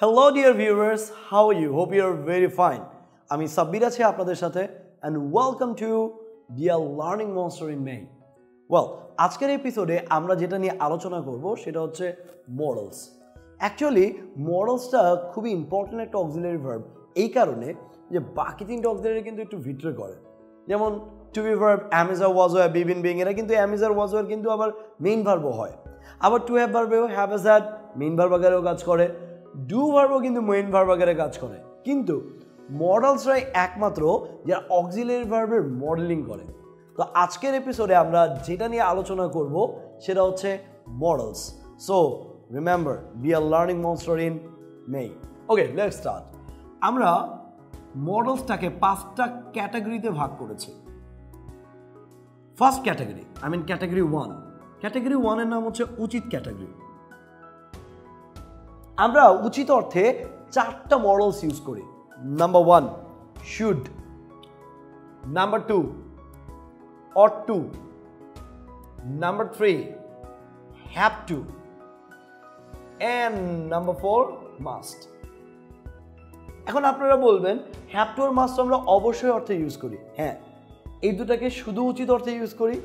Hello dear viewers how you hope you are very fine আমি সাব্বির আছি আপনাদের সাথে and welcome to dear learning monster in me well আজকের এপিসোডে আমরা যেটা নিয়ে আলোচনা করব সেটা হচ্ছে মডেলস অ্যাকচুয়ালি মডেলসটা খুবই ইম্পর্ট্যান্ট একটা অক্সিলারি ভার্ব এই কারণে যে বাকি তিনটা অক্সিলারি কিন্তু একটু ভিতরে করে। যেমন to be verb am is are was were been being এরা কিন্তু অ্যামেজার ওয়াজ ওয়ার কিন্তু আবার মেইন ভার্বও হয়। আবার to have ভার্বেও have has had main verb আকারেও কাজ করে। ডু ভার্বও কিন্তু মেইন ভার্ব আকারে কাজ করে। কিন্তু মডেলসরাই একমাত্র যারা অক্সিলারি ভার্বের মডেলিং করে। তো আজকের এপিসোডে আমরা যেটা নিয়ে আলোচনা করব সেটা হচ্ছে models so remember be are learning monster in me okay let start আমরা মডেলসটাকে পাঁচটা ক্যাটাগরিতে ভাগ করেছি। First category I mean category one category ওয়ানের নাম হচ্ছে উচিত ক্যাটাগরি আমরা উচিত অর্থে চারটা মডেলস ইউজ করি। Number one should number two ought to number three have to and number four must এখন আপনারা বলবেন হ্যাভ টু আর মাস্ট আমরা অবশ্যই অর্থে ইউজ করি। হ্যাঁ এই দুটাকে শুধু উচিত অর্থে ইউজ করি,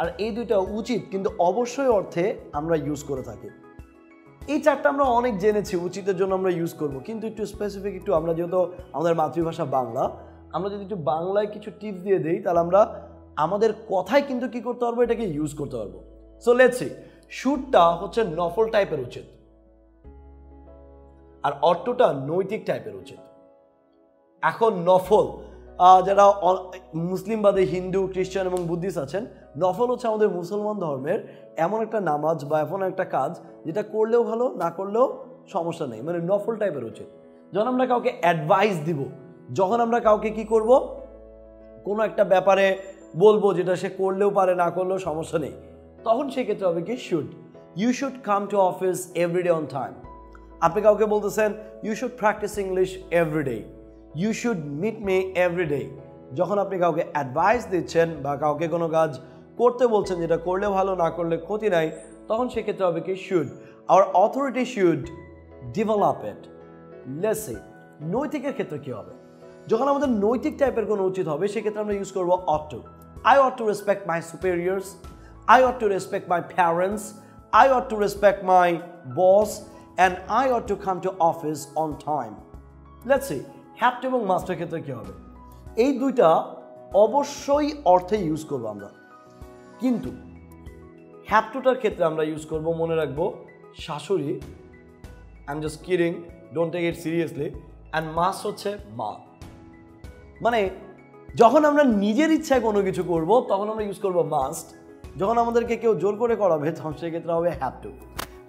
আর এই দুইটা উচিত, কিন্তু অবশ্যই অর্থে আমরা ইউজ করে থাকি। এই চারটা আমরা অনেক জেনেছি, উচিতের জন্য আমরা ইউজ করব। কিন্তু একটু স্পেসিফিক একটু আমরা যেহেতু আমাদের মাতৃভাষা বাংলা, আমরা যদি একটু বাংলায় কিছু টিপস দিয়ে দিই, তাহলে আমরা আমাদের কথায় কিন্তু কি করতে পারব? এটাকে ইউজ করতে পারব। সো লেটস সি শুটটা হচ্ছে নফল টাইপের উচিত আর অট্টটা নৈতিক টাইপের উচিত এখন নফল যারা মুসলিম বাদে হিন্দু, খ্রিস্টান এবং বুদ্ধিস্ট আছেন নফল হচ্ছে আমাদের মুসলমান ধর্মের এমন একটা নামাজ বা এমন একটা কাজ যেটা করলেও ভালো, না করলেও সমস্যা নেই। মানে নফল টাইপের উচিত। যখন আমরা কাউকে অ্যাডভাইস দিব, যখন আমরা কাউকে কি করব? কোনো একটা ব্যাপারে বলব যেটা সে করলেও পারে, না করলেও সমস্যা নেই। তখন সেক্ষেত্রে হবে কি? Should you should come to office everyday on time আপনি কাউকে বলতেছেন you should practice English everyday you should meet me everyday যখন আপনি কাউকে অ্যাডভাইস দিচ্ছেন বা কাউকে কোনো কাজ করতে বলছেন যেটা করলে ভালো, না করলে ক্ষতি নাই, তখন সেক্ষেত্রে হবে কি should our authority should develop it লেসে নৈতিকের ক্ষেত্রে কী হবে? যখন আমাদের নৈতিক টাইপের কোনো উচিত হবে, সেক্ষেত্রে আমরা ইউজ করব ought to I ought to respect my superiors I ought to respect my parents I ought to respect my boss and I ought to come to office on time let's see have to এবং মাস্টার ক্ষেত্রে কী হবে? এই দুইটা অবশ্যই অর্থে use করব আমরা। কিন্তু হ্যাভ টুটার ক্ষেত্রে আমরা ইউজ করব, মনে রাখব, শাশুড়ি am just kidding don't take it seriously and must হচ্ছে মা। মানে যখন আমরা নিজের ইচ্ছায় কোনো কিছু করব, তখন আমরা ইউজ করব মাস্ট যখন আমাদেরকে কেউ জোর করে করাবে, তখন সেক্ষেত্রে হবে হ্যাভ টু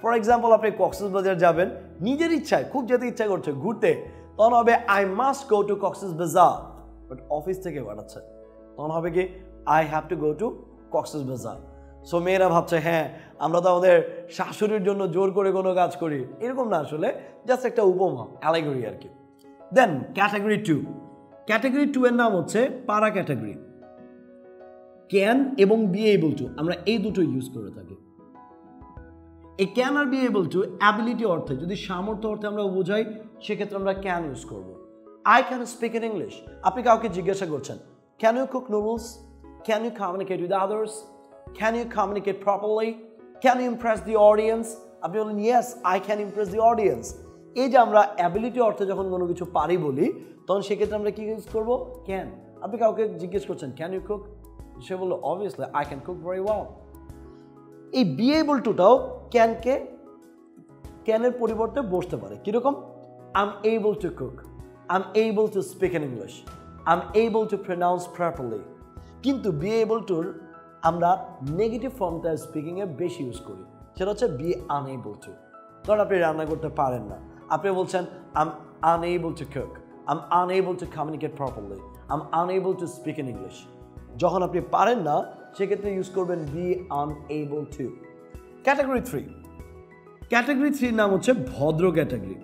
ফর এক্সাম্পল আপনি কক্সেস বাজার যাবেন, নিজের ইচ্ছায়, খুব যেতে ইচ্ছা করছে, ঘুরতে, তখন হবে I must go to Cox's Bazar. But office থেকে পাঠাচ্ছে। তখন হবে কি I have to go to Cox's Bazar. So মেয়েরা ভাবছে হ্যাঁ আমরা তো আমাদের শাশুড়ির জন্য জোর করে কোনো কাজ করি। এরকম না আসলে জাস্ট একটা উপমা অ্যালাইগরি আর কি। Then category two category two এর নাম হচ্ছে পারা ক্যাটাগরি ক্যান এবং বি এবল টু আমরা এই দুটো ইউজ করে থাকি। এই ক্যান আর বি এবল টু অ্যাবিলিটি অর্থে, যদি সামর্থ্য অর্থে আমরা বোঝাই, সেক্ষেত্রে আমরা ক্যান ইউজ করব। I can speak in English আপনি কাউকে জিজ্ঞাসা করছেন can you cook noodles can you communicate with others can you communicate properly can you impress the audience আপনি বলেন yes I can impress the audience এই যে আমরা অ্যাবিলিটি অর্থে যখন কোনো কিছু পারি বলি, তখন সেক্ষেত্রে আমরা কি ইউজ করব? ক্যান আপনি কাউকে জিজ্ঞেস করছেন ক্যান ইউ কুক সে বলল obviously I can cook very well এই বি এবল টুটাও ক্যানকে ক্যানের পরিবর্তে বসতে পারে। কীরকম? I am able to cook I am able to speak in English I am able to pronounce properly কিন্তু বি এবল টুর আমরা নেগেটিভ ফর্মটা স্পিকিংয়ে বেশি ইউজ করি। সেটা হচ্ছে বি আনএবল টু ধরুন আপনি রান্না করতে পারেন না। আপনি বলছেন am unable to cook am unable to communicate properly am unable to speak in English যখন আপনি পারেন না, সেক্ষেত্রে ইউজ করবেন be unable to category three category থ্রির নাম হচ্ছে ভদ্র ক্যাটাগরি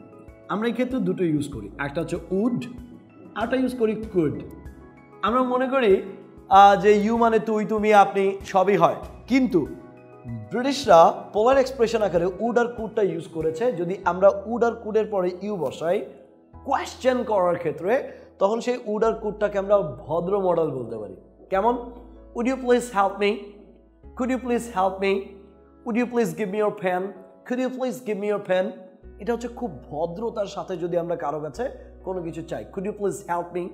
আমরা এই ক্ষেত্রে দুটো ইউজ করি। একটা হচ্ছে উড আরটা ইউজ করি কুড আমরা মনে করি যে ইউ মানে তুই, তুমি, আপনি, সবই হয়। কিন্তু ব্রিটিশরা পোলার এক্সপ্রেশন আকারে উড আর কুডটা ইউজ করেছে। যদি আমরা উড আর কুডের পরে ইউ বসাই কোয়েশ্চেন করার ক্ষেত্রে, তখন সেই উড আর কুডটাকে আমরা ভদ্র মডেল বলতে পারি। কেমন? Would you please help me could you please help me would you please give me your fan could you please give me your fan এটা হচ্ছে খুব ভদ্রতার সাথে যদি আমরা কারও কাছে কোনো কিছু চাই। Could you please help me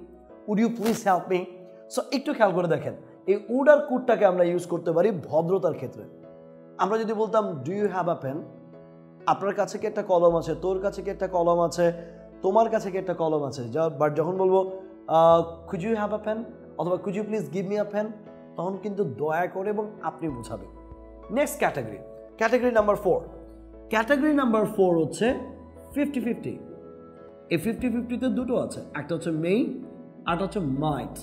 would you please help me so একটু খেয়াল করে দেখেন, এই উড আর কুডটাকে আমরা ইউজ করতে পারি ভদ্রতার ক্ষেত্রে। আমরা যদি বলতাম do you have a pen আপনার কাছে কি একটা কলম আছে? তোর কাছে কি একটা কলম আছে? তোমার কাছে কি একটা কলম আছে? যা বাট যখন বলব could you have a pen অথবা could you please give me a pen তখন কিন্তু দয়া করে এবং আপনি বোঝাবেন। Next category category number four category number four হচ্ছে ফিফটি ফিফটি এই ফিফটি ফিফটিতে দুটো আছে, একটা হচ্ছে মেই আরটা হচ্ছে মাইট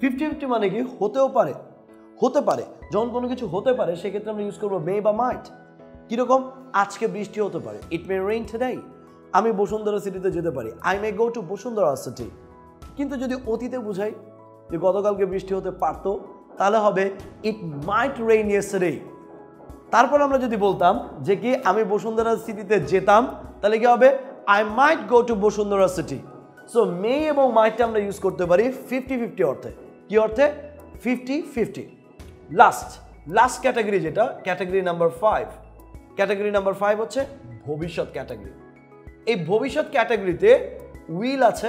ফিফটি ফিফটি মানে কি? হতেও পারে। হতে পারে। যখন কোনো কিছু হতে পারে, সেক্ষেত্রে আমরা ইউজ করব মে বা মাইট কীরকম? আজকে বৃষ্টি হতে পারে। ইট মে রেইন টুডে আমি বসুন্ধরা সিটিতে যেতে পারি। I may go to Bashundhara city কিন্তু যদি অতীতে বুঝাই যে গতকালকে বৃষ্টি হতে পারতো, তাহলে হবে ইট মাইট রেইন ইয়েস্টারডে তারপর আমরা যদি বলতাম যে কি, আমি বসুন্ধরা সিটিতে যেতাম, তাহলে কি হবে? I might go to Bashundhara city so may এবং মাইটটা আমরা ইউজ করতে পারি ফিফটি ফিফটি অর্থে। কি অর্থে? Fifty fifty last last category যেটা category number five category number five হচ্ছে ভবিষ্যৎ ক্যাটাগরি এই ভবিষ্যৎ ক্যাটাগরিতে উইল আছে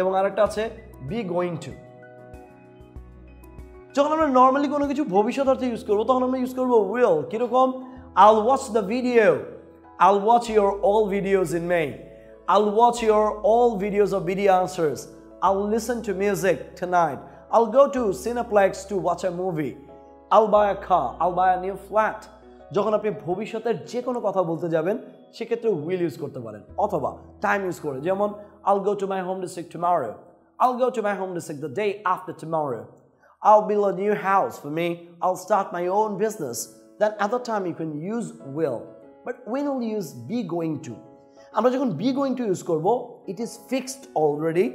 এবং আরেকটা আছে বি গোয়িং টু যখন আমরা নর্মালি কোনো কিছু ভবিষ্যৎ অর্থে ইউজ করব, তখন আমরা ইউজ করব উইল কীরকম? I'll watch the video I'll watch your all videos in me I'll watch your all videos of video answers I'll listen to music tonight I'll go to Cineplex to watch a movie I'll buy a খা I'll buy a new flat যখন আপনি ভবিষ্যতের যে কোনো কথা বলতে যাবেন, সেক্ষেত্রে উইল ইউজ করতে পারেন, অথবা টাইম ইউজ করে যেমন I'll go to my home district tomorrow I'll go to my home district the day after tomorrow I'll build a new house for me. I'll start my own business. Then at that time you can use will. But when will use be going to? আমরা যখন be going to use করব it is fixed already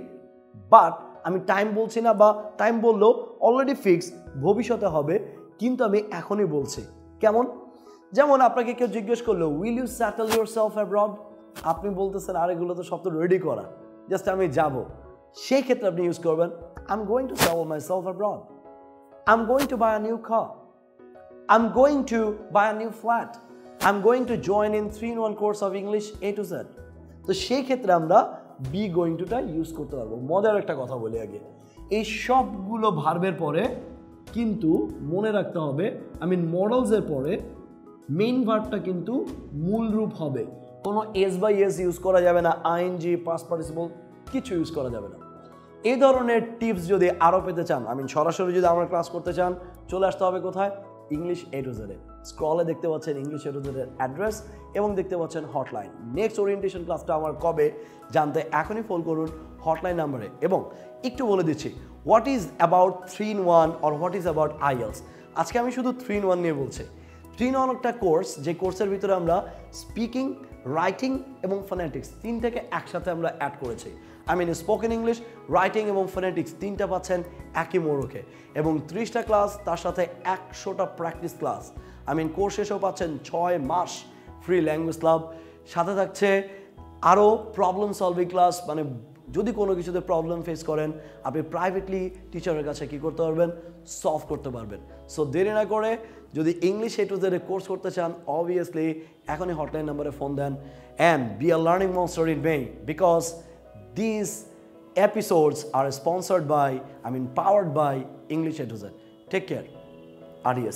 but আমি time বলছি না বা time বললেও already fixed ভবিষ্যতে হবে, কিন্তু আমি এখনই বলছি কেমন যেমন আপনাকে কেউ জিজ্ঞেস করল will you settle yourself abroad আপনি বলতেছেন, আর, এগুলো তো সব তো রেডি করা জাস্ট আমি যাব সেই ক্ষেত্রে আপনি ইউজ করবেন I am going to settle myself abroad I'm going to buy a new car. I'm going to buy a new flat. I'm going to join in 3-in-1 course of English A to Z. তো সেই ক্ষেত্রে আমরা be going টুটা use করতে পারব। মজার একটা কথা বলি আগে। এই সবগুলো ভার্বের পরে কিন্তু মনে রাখতে হবে আই মিন মডেলসের পরে মেইন ভার্বটা কিন্তু মূল রূপ হবে। কোনো এস বাই এস ইউজ করা যাবে না আইএনজি পাস পার্টিসিপল কিছু ইউজ করা যাবে না। এই ধরনের টিপস যদি আরও পেতে চান আমি সরাসরি যদি আমার ক্লাস করতে চান, চলে আসতে হবে কোথায়? ইংলিশ এ টু স্ক্রলে দেখতে পাচ্ছেন ইংলিশ এ টু জেডের অ্যাড্রেস এবং দেখতে পাচ্ছেন হটলাইন নেক্সট ওরিয়েন্টেশন ক্লাসটা আমার কবে? জানতে এখনই ফোন করুন হটলাইন নাম্বারে এবং একটু বলে দিচ্ছি what is about three in one or what is about IELTS আজকে আমি শুধু থ্রি ইন ওয়ান নিয়ে বলছি। থ্রি ইন ওয়ান একটা কোর্স যে কোর্সের ভিতরে আমরা স্পিকিং রাইটিং এবং ফোনেটিক্স তিনটাকে একসাথে আমরা অ্যাড করেছি। I mean spoken English writing এবং ফোনেটিক্স তিনটা পাচ্ছেন একই মোড়কে। এবং ত্রিশটা ক্লাস তার সাথে একশোটা practice class I mean course শেষেও পাচ্ছেন ছয় মাস ফ্রি ল্যাঙ্গুয়েজ ক্লাব সাথে থাকছে আরও প্রবলেম সলভিং ক্লাস মানে যদি কোনো কিছুতে প্রবলেম ফেস করেন, আপনি প্রাইভেটলি টিচারের কাছে কি করতে পারবেন? সলভ করতে পারবেন। সো দেরি না করে যদি ইংলিশ এ টু জেডে কোর্স করতে চান অবভিয়াসলি এখনই হটলাইন নাম্বারে phone then. And be are learning monster in me because These episodes are sponsored by, I mean, powered by English Z. Take care. Adios.